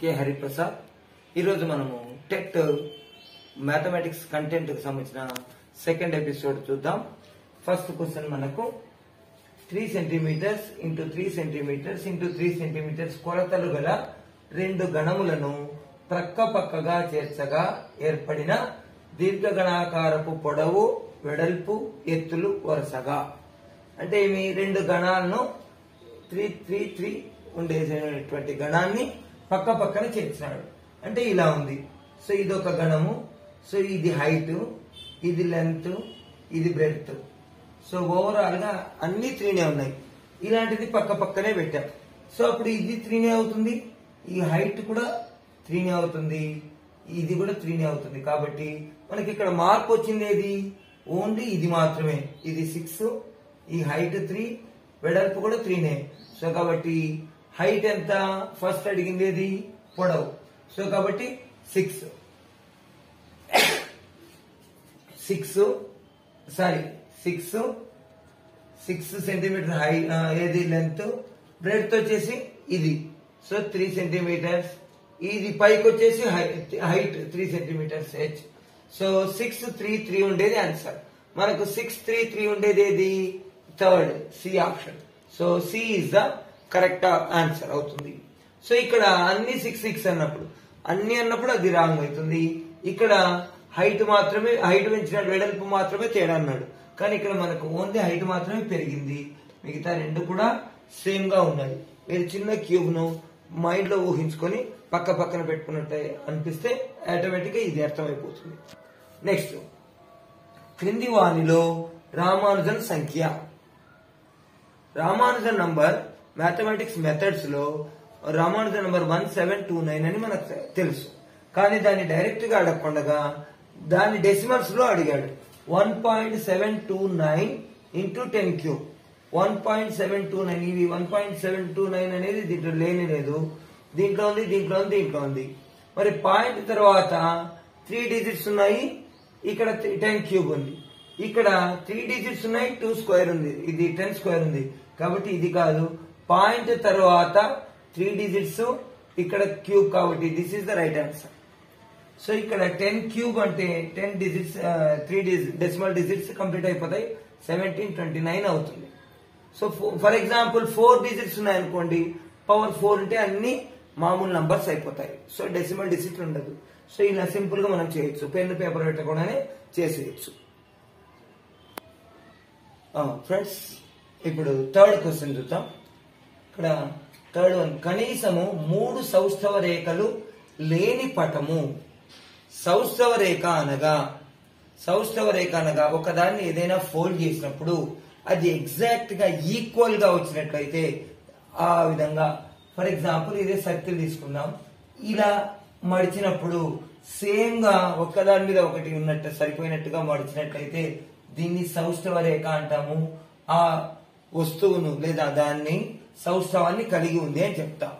K Hariprasad. ఈరోజు మనము TET mathematics కంటెంట్కి సంబంధించిన సెకండ్ ఎపిసోడ్ చూద్దాం. ఫస్ట్ క్వశ్చన్ మనకు three centimeters into three centimeters into three centimeters కొలతలు గల రెండు గణములను ప్రక్క పక్కగా చేర్చగా ఏర్పడిన దీర్ఘగణాకారపు పొడవు వెడల్పు ఎత్తులు వరుసగా. అంటే మీ రెండు గణాలను త్రీ త్రీ త్రీ ఉండేటువంటి గణాన్ని పక్క పక్కన చేర్చాడు అంటే ఇలా ఉంది. సో ఇది ఒక గణము. సో ఇది హైట్ ఇది లెంత్ ఇది బ్రెడ్త్ సో ఓవరాల్గా అన్ని త్రీనే ఉన్నాయి. ఇలాంటిది పక్క పక్కనే పెట్టాం. సో అప్పుడు ఇది త్రీనే అవుతుంది. ఈ హైట్ కూడా త్రీనే అవుతుంది. ఇది కూడా త్రీనే అవుతుంది. కాబట్టి మనకి ఇక్కడ మార్పు వచ్చింది ఏది? ఓన్లీ ఇది మాత్రమే. ఇది సిక్స్ ఈ హైట్ త్రీ వెడల్పు కూడా త్రీనే. సో కాబట్టి హైట్ ఎంత? ఫస్ట్ అడిగింది ఏది పొడవు. సో కాబట్టి six. Six sorry six. Six centimeter high ఏది? లెంత్. బ్రెడ్త్ వచ్చేసి ఇది. So three centimeters. ఇది పైకి వచ్చేసి height three centimeters H. So six three three ఉండేది ఆన్సర్. మనకు సిక్స్ త్రీ త్రీ ఉండేది ఏది? Third C option. So C is the correct answer అవుతుంది. సో ఇక్కడ అన్ని సిక్స్ సిక్స్ అన్నప్పుడు అన్ని అన్నప్పుడు అది రాంగ్ అవుతుంది. ఇక్కడ హైట్ మాత్రమే హైట్ పెంచిన వెడల్పు మాత్రమే తేడా అన్నాడు. కానీ ఇక్కడ మనకు ఓన్లీ హైట్ మాత్రమే పెరిగింది. మిగతా రెండు కూడా సేమ్గా ఉన్నాయి. మీరు చిన్న క్యూబ్ను మైండ్లో ఊహించుకొని పక్క పక్కన పెట్టుకున్నట్టు అనిపిస్తే ఆటోమేటిక్గా ఇది అర్థమైపోతుంది. నెక్స్ట్ క్రింది వాణిలో రామానుజన్ సంఖ్య. Ramanujan number mathematics మెథడ్స్లో Ramanujan number one seven two nine అని మనకు తెలుసు. కానీ దాన్ని డైరెక్ట్గా అడగకుండా దాన్ని డెసిమల్స్లో అడిగాడు. One point seven two nine into ten cube one point seven two nine ఇది one point seven two nine అనేది దీంట్లో లేని లేదు. దీంట్లో ఉంది దీంట్లో ఉంది దీంట్లో ఉంది. మరి పాయింట్ తర్వాత త్రీ డిజిట్స్ ఉన్నాయి ఇక్కడ టెన్ క్యూబ్ ఉంది. ఇక్కడ త్రీ డిజిట్స్ ఉన్నాయి టూ స్క్వేర్ ఉంది. ఇది టెన్ స్క్వేర్ ఉంది. కాబట్టి ఇది కాదు. పాయింట్ తర్వాత త్రీ డిజిట్స్ ఇక్కడ క్యూబ్ కాబట్టి this is the right answer so ఇక్కడ టెన్ క్యూబ్ అంటే ten digits three decimal digits complete అయిపోతాయి. సెవెంటీన్ ట్వంటీ నైన్ అవుతుంది so for example four digits ఉన్నాయనుకోండి పవర్ ఫోర్ ఉంటే అన్ని మామూలు నంబర్స్ అయిపోతాయి. సో డెసిమల్ డిజిట్ ఉండదు. సో ఇలా సింపుల్గా మనం చేయొచ్చు. పెన్ పేపర్ పెట్టకుండానే చేసేయచ్చు. ఫ్రెండ్స్ uh, ఇప్పుడు థర్డ్ క్వశ్చన్ చూద్దాం. ఇక్కడ థర్డ్ వన్ కనీసము మూడు సౌష్ఠవ రేఖలు లేని పటము. సౌష్ఠవ రేఖ అనగా సౌష్ఠవ రేఖ అనగా ఒకదాన్ని ఏదైనా ఫోల్డ్ చేసినప్పుడు అది ఎగ్జాక్ట్గా ఈక్వల్గా వచ్చినట్లయితే ఆ విధంగా ఫర్ ఎగ్జాంపుల్ ఇదే సర్కిల్ తీసుకుందాం. ఇలా మడిచినప్పుడు సేమ్గా ఒకదాని మీద ఒకటి ఉన్నట్టు సరిపోయినట్టుగా మడిచినట్లయితే దీన్ని సౌష్ఠవ రేఖ అంటాము. ఆ వస్తువును లేదా దాన్ని సౌష్ఠవాన్ని కలిగి ఉంది అని చెప్తాం.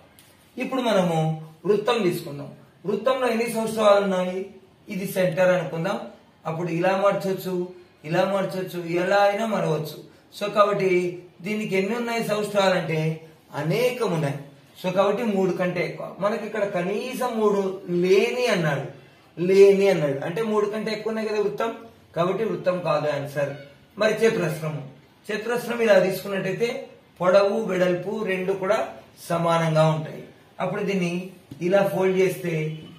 ఇప్పుడు మనము వృత్తం తీసుకుందాం. వృత్తంలో ఎన్ని సౌష్ఠవాలు ఉన్నాయి? ఇది సెంటర్ అనుకుందాం. అప్పుడు ఇలా మార్చొచ్చు ఇలా మార్చొచ్చు ఎలా అయినా మరవచ్చు. సో కాబట్టి దీనికి ఎన్ని ఉన్నాయి సౌష్ఠవాలు అంటే అనేకం ఉన్నాయి సో కాబట్టి మూడు కంటే ఎక్కువ. మనకి ఇక్కడ కనీసం మూడు లేని అన్నాడు. లేని అన్నాడు. అంటే మూడు కంటే ఎక్కువ ఉన్నాయి కదా వృత్తం? కాబట్టి వృత్తం కాదు ఆన్సర్ మరి చతురస్రము. చతురస్రం ఇలా తీసుకున్నట్టయితే పొడవు వెడల్పు రెండు కూడా సమానంగా ఉంటాయి. అప్పుడు దీన్ని ఇలా ఫోల్డ్ చేస్తే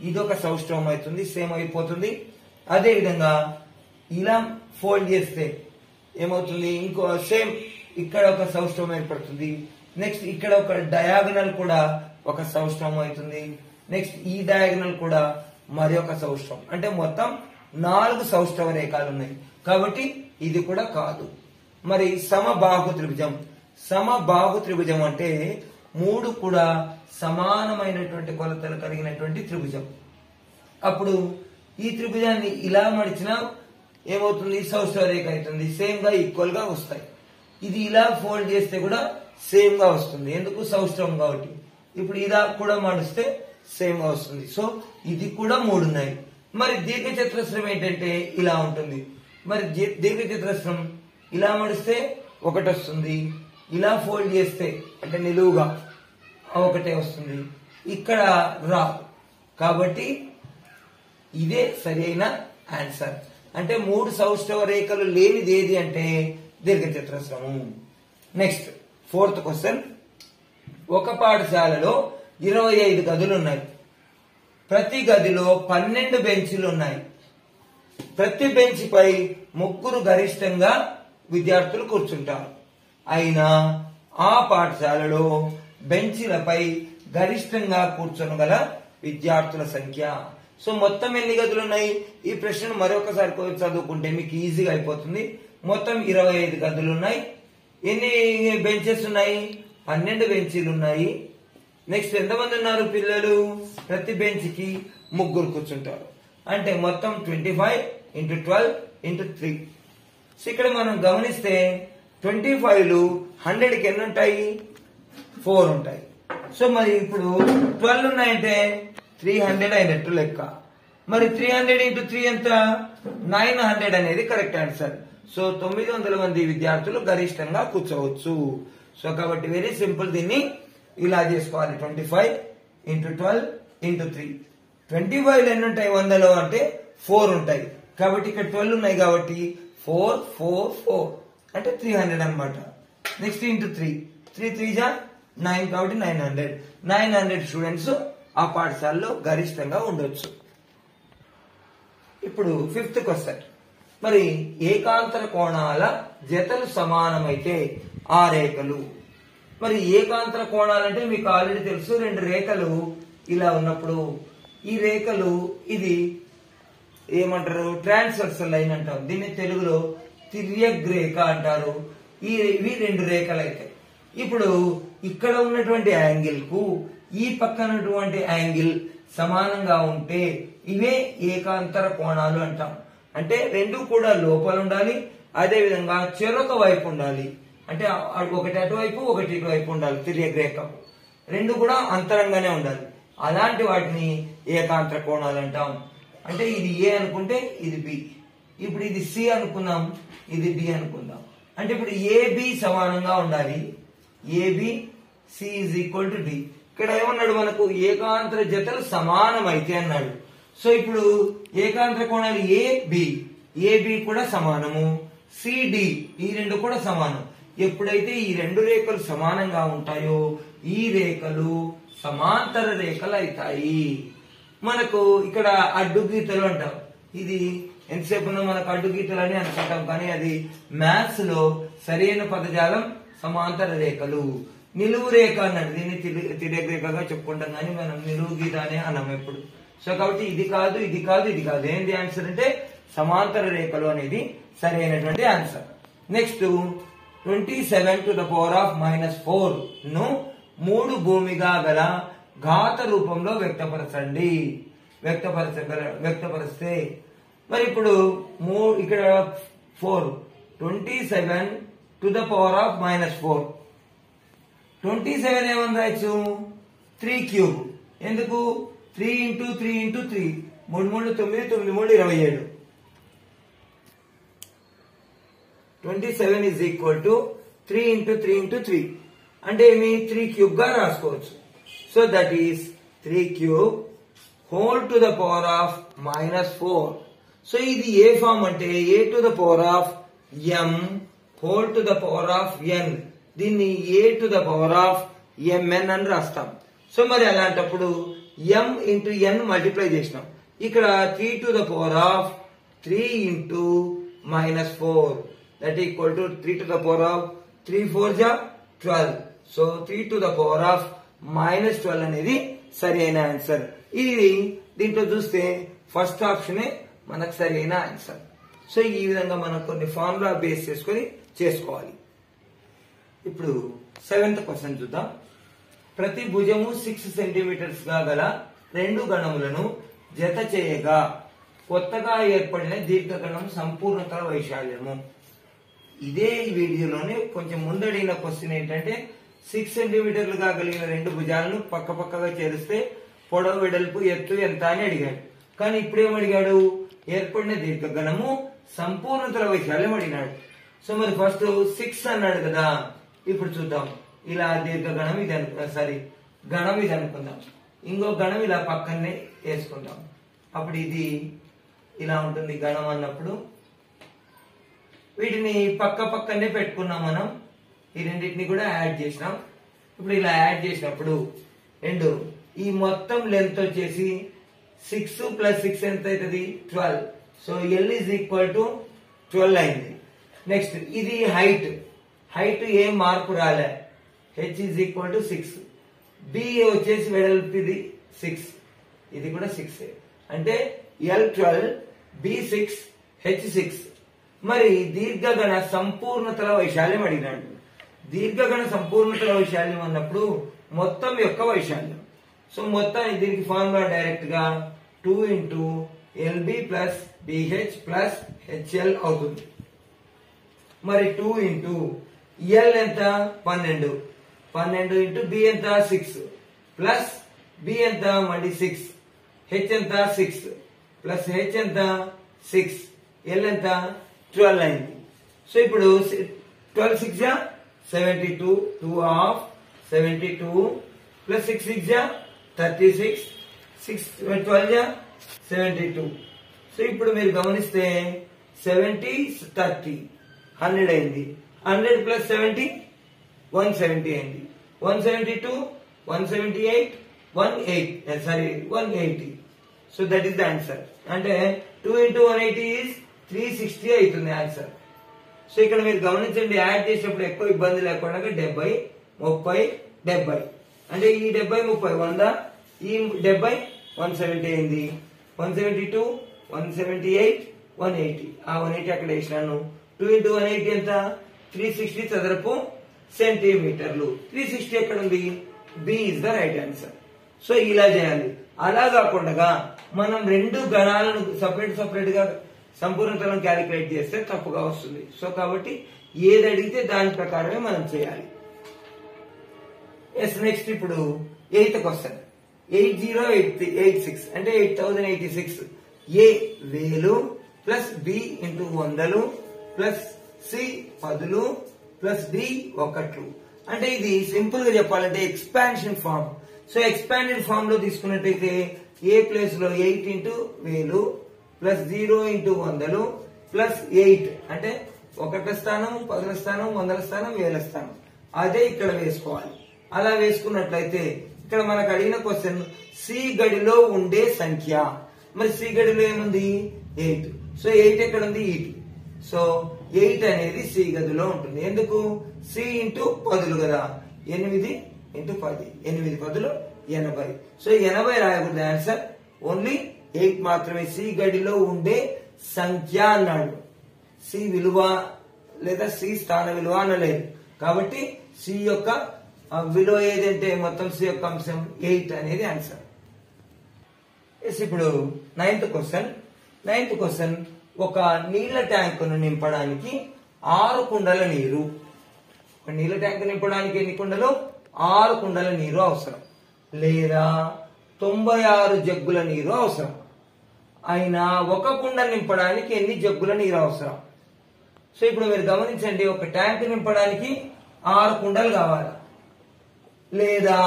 ఇది ఒక సౌష్టవం అవుతుంది సేమ్ అయిపోతుంది. అదే విధంగా ఇలా ఫోల్డ్ చేస్తే ఏమవుతుంది? ఇంకో సేమ్ ఇక్కడ ఒక సౌష్టవం ఏర్పడుతుంది. నెక్స్ట్ ఇక్కడ ఒక డయాగనల్ కూడా ఒక సౌష్టవం అవుతుంది. నెక్స్ట్ ఈ డయాగనల్ కూడా మరి ఒక సౌష్టవం అంటే మొత్తం నాలుగు సౌష్టవ రేఖలు ఉన్నాయి. కాబట్టి ఇది కూడా కాదు. మరి సమబాహు త్రిభుజం. సమబాహు త్రిభుజం అంటే మూడు కూడా సమానమైనటువంటి కొలతలు కలిగినటువంటి త్రిభుజం. అప్పుడు ఈ త్రిభుజాన్ని ఇలా మడిచినా ఏమవుతుంది? సౌష్ఠవ అవుతుంది. సేమ్గా ఈక్వల్గా వస్తాయి. ఇది ఇలా ఫోల్డ్ చేస్తే కూడా సేమ్గా వస్తుంది. ఎందుకు? సౌష్టవం కాబట్టి. ఇప్పుడు ఇలా కూడా మడిస్తే సేమ్గా వస్తుంది. సో ఇది కూడా మూడు ఉన్నాయి. మరి దీర్ఘ చతురస్రం ఏంటంటే ఇలా ఉంటుంది. మరి దీ- దీర్ఘ చతురస్రం ఇలా మడిస్తే ఒకటి వస్తుంది. ఇలా ఫోల్డ్ చేస్తే అంటే నిలువుగా ఒకటే వస్తుంది. ఇక్కడ రాదు కాబట్టి ఇదే సరైన ఆన్సర్. అంటే మూడు సౌష్ఠవ రేఖలు లేనిది ఏది అంటే దీర్ఘచతురస్రము. నెక్స్ట్ ఫోర్త్ క్వశ్చన్ ఒక పాఠశాలలో ఇరవై ఐదు గదులు ఉన్నాయి. ప్రతి గదిలో పన్నెండు బెంచీలు ఉన్నాయి. ప్రతి బెంచ్ పై ముగ్గురు గరిష్టంగా విద్యార్థులు కూర్చుంటారు. అయినా ఆ పాఠశాలలో బెంచీలపై గరిష్టంగా కూర్చొనగల విద్యార్థుల సంఖ్య. సో మొత్తం ఎన్ని గదులు ఉన్నాయి? ఈ ప్రశ్నను మరొకసారి చదువుకుంటే మీకు ఈజీగా అయిపోతుంది. మొత్తం ఇరవై ఐదు గదులు ఉన్నాయి. ఎన్ని బెంచెస్ ఉన్నాయి? పన్నెండు బెంచీలు ఉన్నాయి. నెక్స్ట్ ఎంతమంది ఉన్నారు పిల్లలు? ప్రతి బెంచ్కి ముగ్గురు కూర్చుంటారు. అంటే మొత్తం twenty five into twelve into three. So ఇక్కడ మనం గమనిస్తే ట్వంటీ ఫైవ్లు హండ్రెడ్కి ఎన్ని ఉంటాయి ఫోర్ ఉంటాయి సో మరి ఇప్పుడు ట్వెల్వ్ ఉన్నాయంటే త్రీ హండ్రెడ్ అయినట్టు లెక్క. మరి త్రీ హండ్రెడ్ ఇంటూ త్రీ ఎంత? నైన్ హండ్రెడ్ అనేది కరెక్ట్ ఆన్సర్. సో తొమ్మిది వందల మంది విద్యార్థులు గరిష్టంగా కూర్చోవచ్చు. సో కాబట్టి వెరీ సింపుల్ దీన్ని ఇలా చేసుకోవాలి. Twenty five into twelve into three. Twenty five ఎన్ని ఉంటాయి వందలో అంటే ఫోర్ ఉంటాయి కాబట్టి ఇక్కడ ట్వెల్వ్ ఉన్నాయి కాబట్టి ఫోర్ ఫోర్ ఫోర్. అంటే త్రీ హండ్రెడ్ అనమాట next into three three three జా నైన్ కాబట్టి nine hundred nine hundred students ఆ పాఠశాలలో గరిష్టంగా ఉండొచ్చు. ఇప్పుడు ఫిఫ్త్ క్వశ్చన్ మరి ఏకాంతర కోణాల జతలు సమానమైతే ఆ రేఖలు? మరి ఏకాంతర కోణాలంటే మీకు ఆల్రెడీ తెలుసు రెండు రేఖలు ఇలా ఉన్నప్పుడు. ఈ రేఖలు ఇది ఏమంటారు? ట్రాన్స్వర్సల్ లైన్ అంటాం. దీన్ని తెలుగులో తిర్యగ్రేఖ అంటారు. ఈ ఇవి రెండు రేఖలు అయితే ఇప్పుడు ఇక్కడ ఉన్నటువంటి యాంగిల్కు ఈ పక్కనటువంటి యాంగిల్ సమానంగా ఉంటే ఇవే ఏకాంతర కోణాలు అంటాం. అంటే రెండు కూడా లోపల ఉండాలి అదే విధంగా చెరొక వైపు ఉండాలి. అంటే ఒకటి అటువైపు ఒకటి ఇటువైపు ఉండాలి తిరియగ్రేఖకు రెండు కూడా అంతరంగానే ఉండాలి. అలాంటి వాటిని ఏకాంతర కోణాలు అంటాం. అంటే ఇది ఏ అనుకుంటే ఇది బి. ఇప్పుడు ఇది సి అనుకున్నాం ఇది బి అనుకుందాం. అంటే ఇప్పుడు ఏబి సమానంగా ఉండాలి. AB C is equal to D ఇక్కడ ఏమన్నాడు మనకు? ఏకాంతర జతలు సమానమైతే అన్నాడు. సో ఇప్పుడు ఏకాంతర కోణాలు ఏ బి ఏబి కూడా సమానము. సిడి ఈ రెండు కూడా సమానం. ఎప్పుడైతే ఈ రెండు రేఖలు సమానంగా ఉంటాయో ఈ రేఖలు సమాంతర రేఖలు అవుతాయి. మనకు ఇక్కడ అడ్డు గీతలు అంటాం. ఇది ఎంతసేపు ఉన్నా మనకు అడ్డు గీతలు అని అనుకుంటాం కానీ అది మ్యాథ్స్లో సరైన పదజాలం సమాంతర రేఖలు. నిలువు రేఖ అన్నది దీన్ని తిరేక రేఖగా చెప్పుకుంటాం కానీ మనం నిలువు గీత అనే అన్నాం ఎప్పుడు. సో కాబట్టి ఇది కాదు ఇది కాదు ఇది కాదు. ఏంటి ఆన్సర్ అంటే సమాంతర రేఖలు అనేది సరైనటువంటి answer. Next twenty seven to the power of minus ఫోర్ను మూడు భూమిగా గల ఘాత రూపంలో వ్యక్తపరచండి. వ్యక్తపరచ వ్యక్తపరిస్తే మరి ఇప్పుడు మూ ఇక్కడ four twenty seven to the power of minus four twenty seven ఏమని రాయొచ్చు త్రీ క్యూబ్ ఎందుకు? Three into three into three మూడు మూడు తొమ్మిది తొమ్మిది మూడు ఇరవై ఏడు. Twenty seven is equal to three into three into three అంటే ఏమి? త్రీ క్యూబ్గా రాసుకోవచ్చు. So that is three cube whole to the power of minus four so ఇది ఏ ఫామ్ అంటే A to the power of M whole to the power of N. దీన్ని A to the power of MN అని రాస్తాం. So మరి అలాంటప్పుడు ఎం into ఎన్ multiply చేసినాం. ఇక్కడ three to the power of three into minus four. That equal to three to the power of three four జా twelve. So three to the power of minus twelve అనేది సరి అయిన answer. ఇది దీంట్లో చూస్తే first ఆప్షనే మనకు సరైన ఆన్సర్. సో ఈ విధంగా మనం కొన్ని ఫార్ములా బేస్ చేసుకొని చేసుకోవాలి. ఇప్పుడు సెవెంత్ క్వశ్చన్ చూద్దాం. ప్రతి భుజము సిక్స్ సెంటీమీటర్స్గా గల రెండు గణములను జత చేయగా కొత్తగా ఏర్పడిన దీర్ఘగణం సంపూర్ణత వైశాల్యము. ఇదే వీడియోలోనే కొంచెం ముందడిగిన క్వశ్చన్ ఏంటంటే సిక్స్ సెంటీమీటర్లుగా కలిగిన రెండు భుజాలను పక్క పక్కగా చేరిస్తే పొడవు వెడల్పు ఎత్తు ఎంత అని అడిగాడు. కానీ ఇప్పుడేమడిగాడు ఏర్పడిన దీర్ఘగణము సంపూర్ణతల వైశాల్యం అడిగినాడు సో మరి ఫస్ట్ సిక్స్ అన్నాడు కదా ఇప్పుడు చూద్దాం. ఇలా దీర్ఘగణం ఇది అనుకున్నాం సారీ గణం ఇది అనుకుందాం. ఇంకో గణం ఇలా పక్కనే వేసుకుందాం. అప్పుడు ఇది ఇలా ఉంటుంది గణం అన్నప్పుడు. వీటిని పక్క పక్కనే పెట్టుకున్నాం మనం. ఈ రెండింటిని కూడా యాడ్ చేసినాం. ఇప్పుడు ఇలా యాడ్ చేసినప్పుడు రెండు ఈ మొత్తం లెంత్ వచ్చేసి సిక్స్ ప్లస్ సిక్స్ ఎంత అవుతుంది? Twelve. So L is equal to twelve అయింది. నెక్స్ట్ ఇది హైట్ హైట్ ఏం మార్పు రాలే. H is equal to six B వచ్చేసి వెడల్పిది సిక్స్ ఇది కూడా సిక్స్ అంటే L twelve B six H six మరి దీర్ఘగణ సంపూర్ణతల వైశాల్యం అడిగినాడు. దీర్ఘగణ సంపూర్ణతల వైశాల్యం అన్నప్పుడు మొత్తం యొక్క వైశాల్యం. సో మొత్తం దీనికి ఫార్ములా డైరెక్ట్గా two into LB plus BH plus HL అవుతుంది. మరి టూ ఇంటూ ఎల్ ఎంత? పన్నెండు. పన్నెండు ఇంటూ బి ఎంత? సిక్స్ ప్లస్ బి ఎంత? మళ్ళీ సిక్స్ హెచ్ ఎంత? సిక్స్ ప్లస్ హెచ్ ఎంత? సిక్స్ ఎల్ ఎంత? ట్వెల్వ్ అయింది. సో ఇప్పుడు ట్వెల్వ్ సిక్స్ జా seventy two two half seventy two plus six six జా థర్టీ సిక్స్ సిక్స్ ట్వెల్వ్ జా సెవెంటీ టూ సో ఇప్పుడు మీరు గమనిస్తే సెవెంటీ థర్టీ హండ్రెడ్ అయింది. Hundred plus seventy one seventy అయింది. One seventy two one seventy eight one eight sorry one eighty so that is the answer అంటే two into one eighty is three sixty అవుతుంది answer so ఇక్కడ మీరు గమనించండి add చేసినప్పుడు ఎక్కువ ఇబ్బంది లేకుండా డెబ్బై ముప్పై డెబ్బై. అంటే ఈ డెబ్బై ముప్పై వంద ఈ డెబ్బై వన్ సెవెంటీ అయింది. One seventy two one seventy eight one eighty. ఆ వన్ ఎయిటీ అక్కడ వేసినాను. టూ ఇంటూ వన్ ఎయిటీ ఎంత? త్రీ సిక్స్టీ చదరపు సెంటీమీటర్లు. త్రీ సిక్స్టీ ఎక్కడ ఉంది? B is the right answer so ఇలా చేయాలి. అలా కాకుండా మనం రెండు గణాలను సపరేట్ సపరేట్గా సంపూర్ణతలను క్యాలిక్యులేట్ చేస్తే తప్పుగా వస్తుంది. సో కాబట్టి ఏది అడిగితే దాని ప్రకారమే మనం చేయాలి. ఎస్ నెక్స్ట్ ఇప్పుడు eighth question eight zero eight eight six అంటే eight thousand eighty six. A వేలు ప్లస్ బి ఇంటూ వందలు ప్లస్ సి పదులు ప్లస్ డి ఒకట్లు. అంటే ఇది సింపుల్గా చెప్పాలంటే ఎక్స్పాన్షన్ ఫామ్. సో ఎక్స్పాండెడ్ ఫామ్లో తీసుకున్నట్టయితే ఏ ప్లేస్లో ఎయిట్ ఇంటూ వేలు ప్లస్ జీరో ఇంటూ వందలు ప్లస్ ఎయిట్. అంటే ఒకట స్థానం పదుల స్థానం వందల స్థానం వేల స్థానం. అదే ఇక్కడ వేసుకోవాలి. అలా వేసుకున్నట్లయితే ఇక్కడ మనకు అడిగిన క్వశ్చన్ సి గడిలో ఉండే సంఖ్య. మరి సి గడిలో ఏముంది? ఎయిట్. సో ఎయిట్ ఎక్కడ ఉంది ఎయిట్ సో ఎయిట్ అనేది సి గదిలో ఉంటుంది. ఎందుకు? సి ఇంటూ పదులు కదా. ఎనిమిది ఇంటూ పది. ఎనిమిది పదులు ఎనభై. సో ఎనభై రాయకూడదు. ఆన్సర్ ఓన్లీ ఎయిట్ మాత్రమే. సి గడిలో ఉండే సంఖ్య అన్నాడు. సి విలువ లేదా సి స్థాన విలువ అనలేదు. కాబట్టి సి యొక్క ఆ, విలువ ఏదంటే మొత్తం సి యొక్క అంశం ఎయిట్ అనేది ఆన్సర్. ఎస్ ఇప్పుడు నైన్త్ క్వశ్చన్ నైన్త్ క్వశ్చన్ ఒక నీళ్ళ ట్యాంకును నింపడానికి ఆరు కుండల నీరు. ఒక నీళ్ళ ట్యాంక్ నింపడానికి ఎన్ని కుండలు? ఆరు కుండల నీరు అవసరం. లేదా తొంభై ఆరు జగ్గుల నీరు అవసరం. అయినా ఒక కుండ నింపడానికి ఎన్ని జగ్గుల నీరు అవసరం? సో ఇప్పుడు మీరు గమనించండి ఒక ట్యాంక్ నింపడానికి ఆరు కుండలు కావాలి. లేదా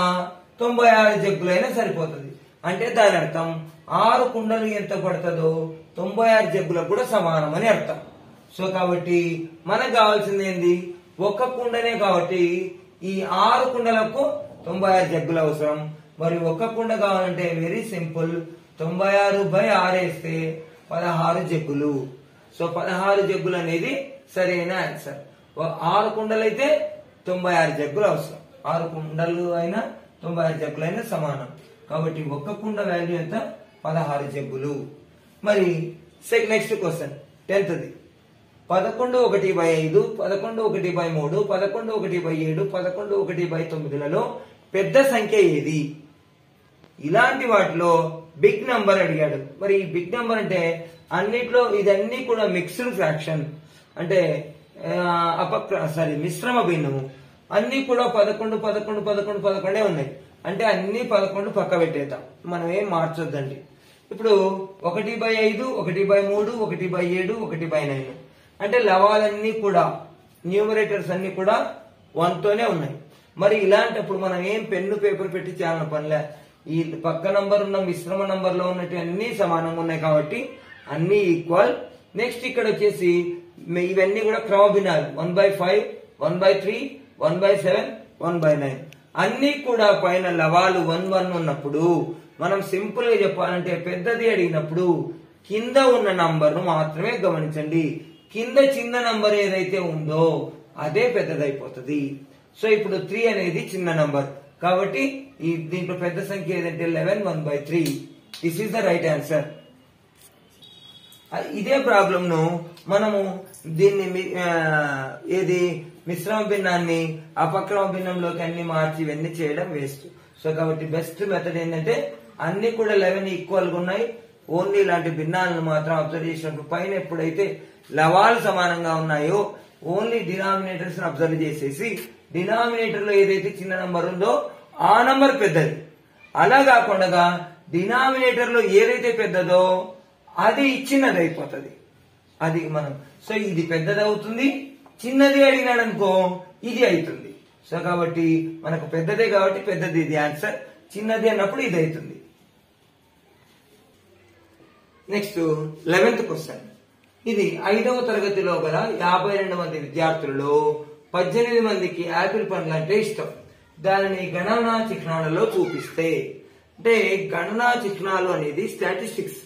తొంభై ఆరు జగ్గులైనా సరిపోతుంది. అంటే దాని అర్థం ఆరు కుండలు ఎంత పడుతుందో తొంభై ఆరు జగ్గులకు కూడా సమానం అని అర్థం. సో కాబట్టి మనకు కావాల్సింది ఏంది? ఒక కుండనే కాబట్టి ఈ ఆరు కుండలకు తొంభై ఆరు జగ్గులు అవసరం. మరి ఒక కుండ కావాలంటే వెరీ సింపుల్ తొంభై ఆరు బై ఆరు వేస్తే పదహారు జగ్గులు. సో పదహారు జగ్గులు అనేది సరైన ఆన్సర్ ఆరు కుండలైతే తొంభై ఆరు జగ్గులు అవసరం. ఆరు కుండలు అయినా తొంభై ఆరు జగ్గులు అయినా సమానం. కాబట్టి ఒక్క కుండ వాల్యూ ఎంత? పదహారు జబ్బులు. మరి నెక్స్ట్ క్వశ్చన్ టెన్త్ది పదకొండు ఒకటి బై ఐదు పదకొండు ఒకటి బై మూడు పదకొండు ఒకటి బై ఏడు పదకొండు ఒకటి బై తొమ్మిదిలలో పెద్ద సంఖ్య ఏది? ఇలాంటి వాటిలో బిగ్ నంబర్ అడిగాడు. మరి ఈ బిగ్ నంబర్ అంటే అన్నిట్లో ఇదన్నీ కూడా మిక్స్డ్ ఫ్రాక్షన్ అంటే అపక్ర సారీ మిశ్రమ భిన్నము. అన్ని కూడా పదకొండు పదకొండు పదకొండు పదకొండే ఉన్నాయి. అంటే అన్ని పదకొండు పక్క పెట్టేద్దాం. మనం ఏం మార్చొద్దండి? ఇప్పుడు ఒకటి బై ఐదు ఒకటి బై మూడు ఒకటి బై ఏడు ఒకటి బై నైన్. అంటే లవాలన్నీ కూడా న్యూమరేటర్స్ అన్ని కూడా వన్ తోనే ఉన్నాయి. మరి ఇలాంటప్పుడు మనం ఏం పెన్ను పేపర్ పెట్టి చేయాలన్న పనిలే? ఈ పక్క నంబర్ ఉన్న మిశ్రమ నంబర్లో ఉన్నట్టు అన్ని సమానంగా ఉన్నాయి కాబట్టి అన్ని ఈక్వల్. నెక్స్ట్ ఇక్కడ వచ్చేసి ఇవన్నీ కూడా క్రమభిన్నాలు one by five one by three one by seven one by nine. అన్ని కూడా పైన లవాలు వన్ వన్ ఉన్నప్పుడు మనం సింపుల్గా చెప్పాలంటే పెద్దది అడిగినప్పుడు కింద ఉన్న నంబర్ను మాత్రమే గమనించండి. కింద చిన్న నంబర్ ఏదైతే ఉందో అదే పెద్దదైపోతుంది. సో ఇప్పుడు త్రీ అనేది చిన్న నంబర్. కాబట్టి ఈ దీంట్లో పెద్ద సంఖ్య ఏదంటే eleven one by three. This is the right answer ఇదే ప్రాబ్లం ను మనము దీన్ని ఏది? మిశ్రమ భిన్నాన్ని అపక్రమ భిన్నంలోకి అన్ని మార్చి ఇవన్నీ చేయడం వేస్ట్ సో కాబట్టి బెస్ట్ మెథడ్ ఏంటంటే అన్ని కూడా లెవెన్ ఈక్వల్గా ఉన్నాయి. ఓన్లీ ఇలాంటి భిన్నాలను మాత్రం అబ్జర్వ్ చేసినప్పుడు పైన ఎప్పుడైతే లవాలు సమానంగా ఉన్నాయో ఓన్లీ డినామినేటర్స్ అబ్జర్వ్ చేసేసి డినామినేటర్లో ఏదైతే చిన్న నంబర్ ఉందో ఆ నంబర్ పెద్దది. అలా కాకుండా డినామినేటర్లో ఏదైతే పెద్దదో అది చిన్నది అయిపోతుంది అది మనం సో ఇది పెద్దది అవుతుంది చిన్నది అడిగినాడు అనుకో ఇది అవుతుంది సో కాబట్టి మనకు పెద్దదే కాబట్టి పెద్దది ఇది ఆన్సర్ చిన్నది అన్నప్పుడు ఇది అవుతుంది నెక్స్ట్ లెవెన్త్ క్వశ్చన్ ఇది ఐదవ తరగతిలో గల యాభై రెండు మంది విద్యార్థులలో పద్దెనిమిది మందికి యాపిల్ పండ్లు అంటే ఇష్టం. దానిని గణనా చిహ్నాలలో చూపిస్తే అంటే గణనా చిహ్నాలు అనేది స్టాటిస్టిక్స్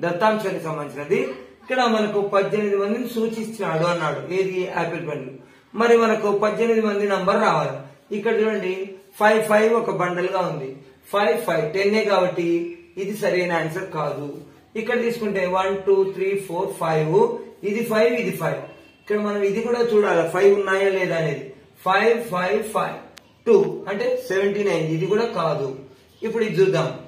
దత్తాంశానికి సంబంధించినది ఇక్కడ మనకు పద్దెనిమిది మందిని సూచిస్తున్నాడు అన్నాడు. ఏది? యాపిల్ పండ్లు. మరి మనకు పద్దెనిమిది మంది నంబర్ రావాలి. ఇక్కడ చూడండి ఫైవ్ ఫైవ్ ఒక బండల్గా ఉంది. ఫైవ్ ఫైవ్ టెన్ కాబట్టి ఇది సరైన ఆన్సర్ కాదు. ఇక్కడ తీసుకుంటే one two three four five. ఇది ఫైవ్ ఇది ఫైవ్. ఇక్కడ మనం ఇది కూడా చూడాలి? ఫైవ్ ఉన్నాయా లేదా అనేది. Five five five. టూ. అంటే సెవెంటీ నైన్. ఇది కూడా కాదు. ఇప్పుడు ఇది చూద్దాం.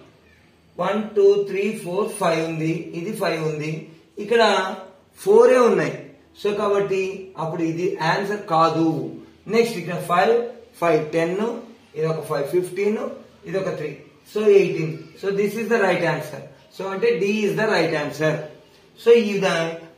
One two three four five ఉంది. ఇది ఫైవ్ ఉంది. ఇక్కడ ఫోరే ఉన్నాయి. సో కాబట్టి అప్పుడు ఇది ఆన్సర్ కాదు. నెక్స్ట్ ఇక్కడ ఫైవ్ ఫైవ్ టెన్ ఇది ఒక ఫైవ్ ఫిఫ్టీన్ ఇది ఒక three so eighteen so this is the right answer so అంటే D is the right answer so ఇది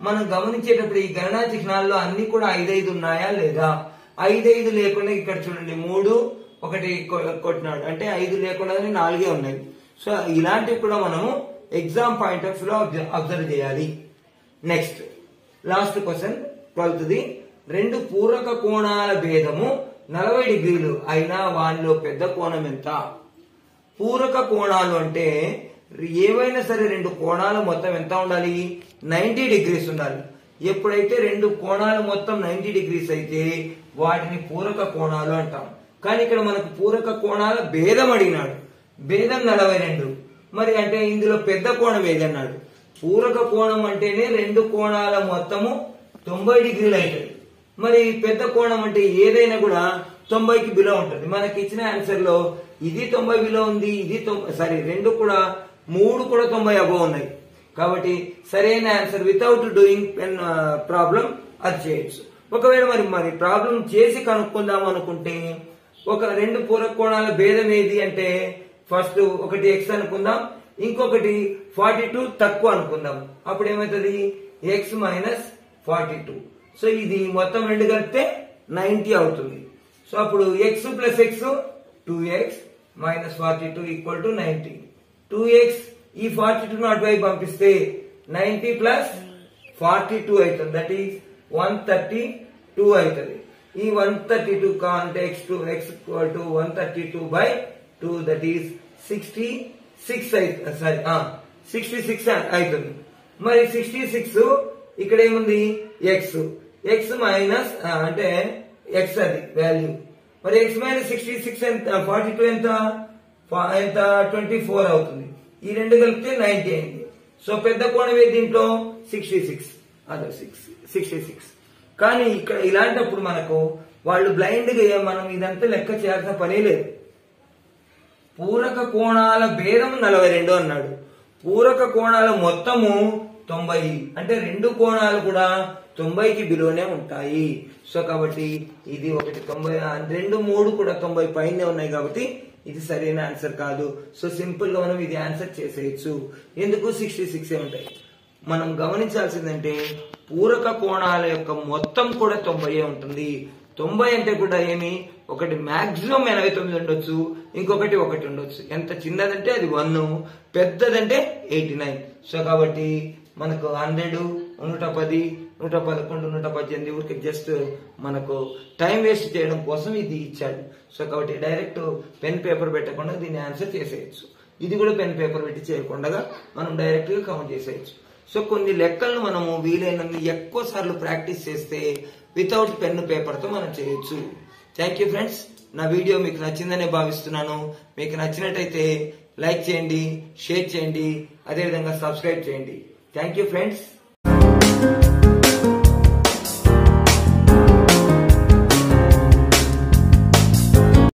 మనం గమనించేటప్పుడు ఈ గణనా చిహ్నాల్లో అన్ని కూడా ఐదైదు ఉన్నాయా లేదా? ఐదైదు లేకుండా ఇక్కడ చూడండి మూడు ఒకటి కొ- కొట్టినాడు. అంటే ఐదు లేకుండా నాలుగే ఉన్నాయి. సో ఇలాంటివి కూడా మనము ఎగ్జామ్ పాయింట్ ఆఫ్ వ్యూలో అబ్జర్వ్ చేయాలి. Next last question twelfth the రెండు పూరక కోణాల భేదము నలభై డిగ్రీలు అయినా వానిలో పెద్ద కోణం ఎంత? పూరక కోణాలు అంటే ఏవైనా సరే రెండు కోణాలు మొత్తం ఎంత ఉండాలి? నైన్టీ డిగ్రీస్ ఉండాలి. ఎప్పుడైతే రెండు కోణాలు మొత్తం నైన్టీ డిగ్రీస్ అయితే వాటిని పూరక కోణాలు అంటాం. కానీ ఇక్కడ మనకు పూరక కోణాల భేదం అడిగినాడు. భేదం నలభై రెండు. మరి అంటే ఇందులో పెద్ద కోణం ఏదన్నాడు? పూరక కోణం అంటేనే రెండు కోణాల మొత్తము తొంభై డిగ్రీలు అవుతుంది మరి పెద్ద కోణం అంటే ఏదైనా కూడా తొంభైకి బిలో ఉంటుంది. మనకి ఇచ్చిన ఆన్సర్లో ఇది తొంభై బిలో ఉంది ఇది సారీ రెండు కూడా మూడు కూడా తొంభై అబో ఉన్నాయి. కాబట్టి సరైన answer without doing pen problem అది చేయొచ్చు. ఒకవేళ మరి మరి ప్రాబ్లం చేసి కనుక్కుందాం అనుకుంటే ఒక రెండు పూరక కోణాల భేదం ఏది అంటే ఫస్ట్ ఒకటి ఎక్స్ అనుకుందాం ఇంకొకటి ఫార్టీ టూ తక్కువ అనుకుందాం. అప్పుడు ఏమవుతుంది x minus forty two. So ఇది మొత్తం రెండు కలిపితే నైన్టీ అవుతుంది. సో అప్పుడు x plus x two x minus forty two equal to ninety two x ఈ ఫార్టీ టూ నాట్ వైపు పంపిస్తే నైన్టీ ప్లస్ ఫార్టీ టూ అవుతుంది. That is one thirty two అవుతుంది. ఈ వన్ థర్టీ టూ అంటే x two x to one thirty two by two that is sixty six sorry sixty six అవుతుంది మరి sixty six ఇక్కడ ఏముంది? ఎక్స్ ఎక్స్ మైనస్ అంటే X అది వాల్యూ మరి ఎక్స్ మైనస్ సిక్స్టీ సిక్స్ ఎంత? ఫార్టీ టూ ఎంత ఎంత? ట్వంటీ ఫోర్ అవుతుంది. ఈ రెండు కలిపితే నైన్టీ అయింది. సో పెద్ద కోణం దీంట్లో? సిక్స్టీ సిక్స్ అదే సిక్స్ సిక్స్టీ సిక్స్ కానీ ఇక్కడ ఇలాంటప్పుడు మనకు వాళ్ళు బ్లైండ్గా మనం ఇదంతా లెక్క చేయాల్సిన పనే లేదు. పూరక కోణాల భేదం నలభై రెండు అన్నాడు. పూరక కోణాల మొత్తము తొంభై. అంటే రెండు కోణాలు కూడా తొంభైకి బిలోనే ఉంటాయి. సో కాబట్టి ఇది ఒకటి తొంభై రెండు మూడు కూడా తొంభై పైనే ఉన్నాయి కాబట్టి ఇది సరైన ఆన్సర్ కాదు. సో సింపుల్గా మనం ఇది ఆన్సర్ చేసేయచ్చు. ఎందుకు సిక్స్టీ సిక్స్ ఉంటాయి? మనం గమనించాల్సిందంటే పూరక కోణాల యొక్క మొత్తం కూడా తొంభై ఉంటుంది. తొంభై అంటే కూడా ఏమి? ఒకటి మాక్సిమం ఎనభై తొమ్మిది ఉండొచ్చు ఇంకొకటి ఒకటి ఉండొచ్చు. ఎంత చిన్నదంటే అది వన్ పెద్దదంటే ఎయిటీ నైన్. సో కాబట్టి మనకు హండ్రెడ్ నూట పది నూట పదకొండు నూట పద్దెనిమిది ఊరికి జస్ట్ మనకు టైం వేస్ట్ చేయడం కోసం ఇది ఇచ్చాడు. సో కాబట్టి డైరెక్ట్ పెన్ పేపర్ పెట్టకుండా దీన్ని ఆన్సర్ చేసేయచ్చు. ఇది కూడా పెన్ పేపర్ పెట్టి చేయకుండా మనం డైరెక్ట్గా కౌంట్ చేసేయచ్చు. సో కొన్ని లెక్కలను మనము వీలైనన్ని ఎక్కువ సార్లు ప్రాక్టీస్ చేస్తే వితౌట్ పెన్ పేపర్తో మనం చేయొచ్చు. థ్యాంక్ యూ ఫ్రెండ్స్ నా వీడియో మీకు నచ్చిందనే భావిస్తున్నాను. మీకు నచ్చినట్టయితే లైక్ చేయండి షేర్ చేయండి అదేవిధంగా సబ్స్క్రైబ్ చేయండి. Thank you friends